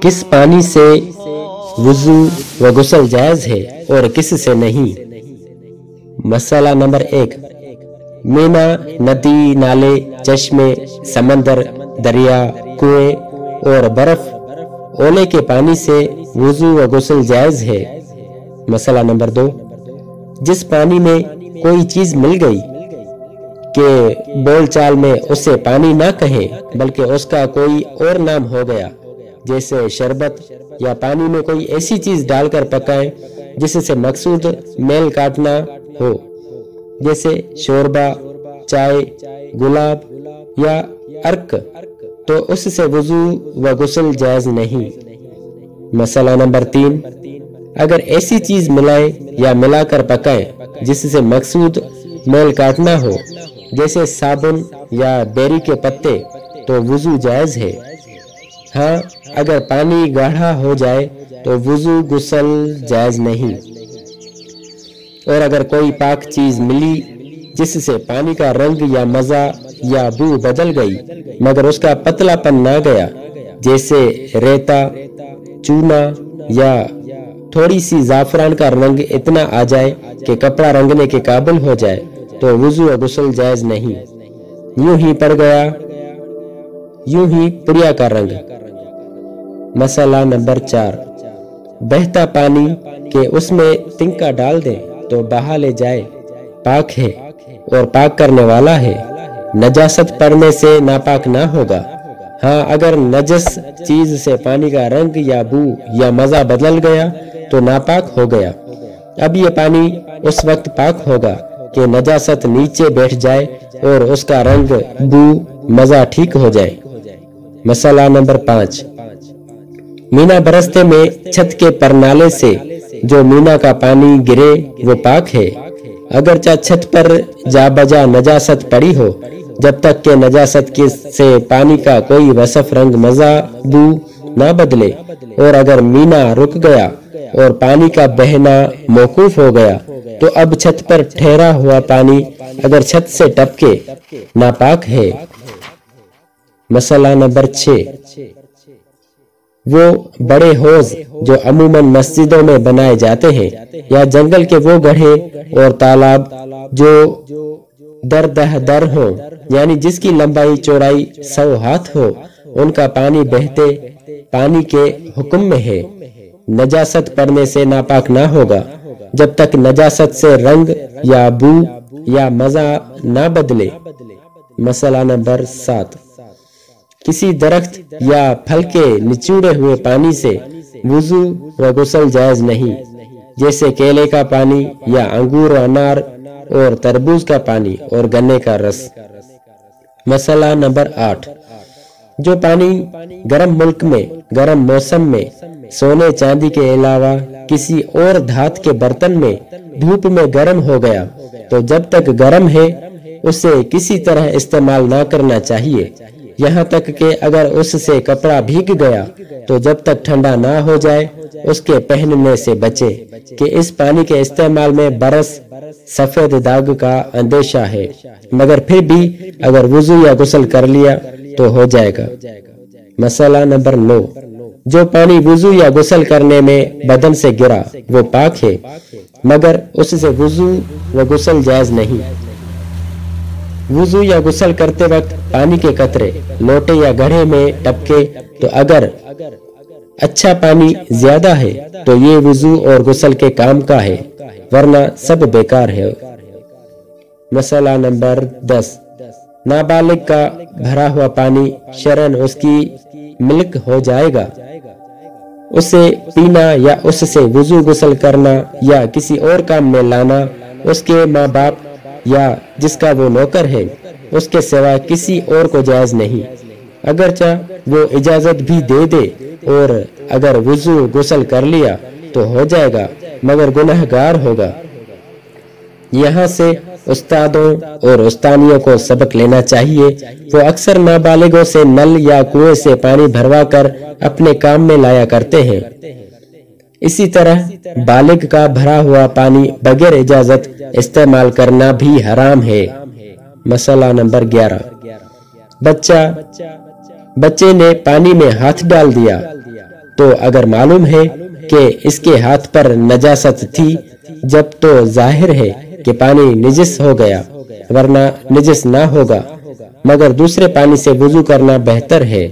کس پانی سے وضو و غسل جائز ہے اور کس سے نہیں؟ مسئلہ نمبر ایک، مینا، ندی، نالے، چشمے، سمندر، دریا، کنویں اور برف اولے کے پانی سے وضو و غسل جائز ہے۔ مسئلہ نمبر دو، جس پانی میں کوئی چیز مل گئی کہ بول چال میں اسے پانی نہ کہیں بلکہ اس کا کوئی اور نام ہو گیا، جیسے شربت یا پانی میں کوئی ایسی چیز ڈال کر پکائیں جس سے مقصود میل کاٹنا ہو، جیسے شوربہ، چائے، گلاب یا ارک۔ تو اس سے وضو و غسل جائز نہیں۔ مسئلہ نمبر تین، اگر ایسی چیز ملائیں یا ملا کر پکائیں جس سے مقصود میل کاٹنا ہو جیسے صابن یا بیری کے پتے، تو وضو جائز ہے۔ ہاں اگر پانی گاڑھا ہو جائے، تو وضو غسل جائز نہیں۔ اور اگر کوئی پاک چیز ملی، جس سے پانی کا رنگ یا مزہ یا بو بدل گئی، مگر اس کا پتلا پن نہ گیا، جیسے ریتا، چونا یا تھوڑی سی زعفران کا رنگ اتنا آ جائے کہ کپڑا رنگنے کے قابل ہو جائے۔ تو وضو و غسل جائز نہیں۔ یوں ہی پڑ گیا، یوں ہی پڑیا کا رنگ۔ مسئلہ نمبر چار۔ بہتا پانی کہ اس میں تنکا ڈال دیں تو بہا لے جائے۔ پاک ہے اور پاک کرنے والا ہے۔ نجاست پڑنے سے ناپاک نہ ہوگا۔ ہاں اگر نجس چیز سے پانی کا رنگ یا بو یا مزہ بدل گیا تو ناپاک ہو گیا۔ اب یہ پانی اس وقت پاک ہوگا۔ کہ نجاست نیچے بیٹھ جائے اور اس کا رنگ بو مزہ ٹھیک ہو جائے۔ مسئلہ نمبر پانچ۔ مینا برستے میں چھت کے پرنالے سے جو مینا کا پانی گرے، وہ پاک ہے۔ اگرچہ چھت پر جا بجا نجاست پڑی ہو، جب تک کہ نجاست کے سے پانی کا کوئی وصف رنگ مزہ، بو نہ بدلے اور اگر مینا رک گیا اور پانی کا بہنا موقوف ہو گیا تو اب چھت پر ٹھہرا ہوا پانی اگر چھت سے ٹپکے ناپاک ہے۔ مسئلہ نمبر چھ۔ وہ بڑے حوض جو عموماً مسجدوں میں بنائے جاتے ہیں یا جنگل کے وہ گڑھے اور تالاب جو در دہ در ہو یعنی جس کی لمبائی، چوڑائی سو ہاتھ ہو، ان کا پانی بہتے پانی کے حکم میں ہے۔ نجاست پڑنے سے ناپاک نہ ہوگا۔ جب تک نجاست سے رنگ یا بو یا مزہ نہ بدلے۔ مسئلہ نمبر سات۔ کسی درخت یا پھل کے نچوڑے ہوئے پانی سے وضو و غسل جائز نہیں۔ جیسے کیلے کا پانی یا انگور و انار اور تربوز کا پانی اور گنے کا رس۔ مسئلہ نمبر آٹھ۔ جو پانی گرم ملک میں، گرم موسم میں، سونے چاندی کے علاوہ کسی اور دھات کے برتن میں دھوپ میں گرم ہو گیا، تو جب تک گرم ہے، اسے کسی طرح استعمال نہ کرنا چاہیے۔ یہاں تک کہ اگر اس سے کپڑا بھیگ گیا، تو جب تک ٹھنڈا نہ ہو جائے، اس کے پہننے سے بچے۔ کہ اس پانی کے استعمال میں برس، سفید داغ کا اندیشہ ہے۔ مگر پھر بھی اگر وضو یا غسل کر لیا تو ہو جائے گا۔ مسئلہ نمبر نو۔ جو پانی وضو یا غسل کرنے میں بدن سے گرا، وہ پاک ہے، مگر اس سے وضو و غسل جائز نہیں۔ وضو یا غسل کرتے وقت پانی کے قطرے، لوٹے یا گڑھے میں ٹپکے، تو اگر اچھا پانی زیادہ ہے، تو یہ وضو اور غسل کے کام کا ہے، ورنہ سب بیکار ہے۔ مسئلہ نمبر دس۔ نابالغ کا بھرا ہوا پانی شرن اس کی ملک ہو جائے گا۔ اسے پینا یا اس سے وضو غسل کرنا یا کسی اور کام میں لانا اس کے ماں باپ یا جس کا وہ نوکر ہے، اس کے سوا کسی اور کو جائز نہیں۔ اگرچہ وہ اجازت بھی دے دے اور اگر وضو غسل کر لیا تو ہو جائے گا، مگر گناہ گار ہوگا۔ یہاں سے استادوں اور استانیوں کو سبق لینا چاہیے، وہ اکثر نابالغوں سے نل یا کنویں سے پانی بھروا کر اپنے کام میں لایا کرتے ہیں۔ اسی طرح بالغ کا بھرا ہوا پانی بغیر اجازت استعمال کرنا بھی حرام ہے۔ مسئلہ نمبر گیارہ۔ بچہ، بچے نے پانی میں ہاتھ ڈال دیا۔ تو اگر معلوم ہے کہ اس کے ہاتھ پر نجاست تھی، جب تو ظاہر ہے کہ پانی نجس ہو گیا، ورنہ نجس نہ ہوگا، مگر دوسرے پانی سے وضو کرنا بہتر ہے۔